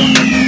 Musik